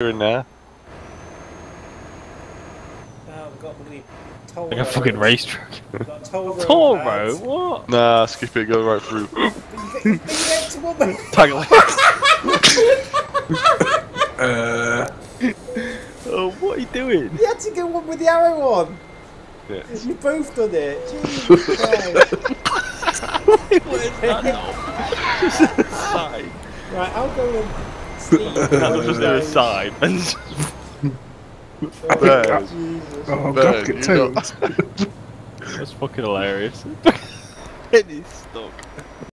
You're in there. Oh, we've got bloody toll Like a road. fucking racetrack. We've got toll road. Toll road? What? Nah, skip it, go right through. But you get, but you get to one way. Tag left. Uh, oh, what are you doing? You had to go one with the arrow on. Yeah. You both done it. Jesus Christ. Where's that knob? Just a side. Right, I'll go and sneak. That was of just a those. side. And Oh, oh, Ben, God, get you told. got- that's fucking hilarious. it is stuck.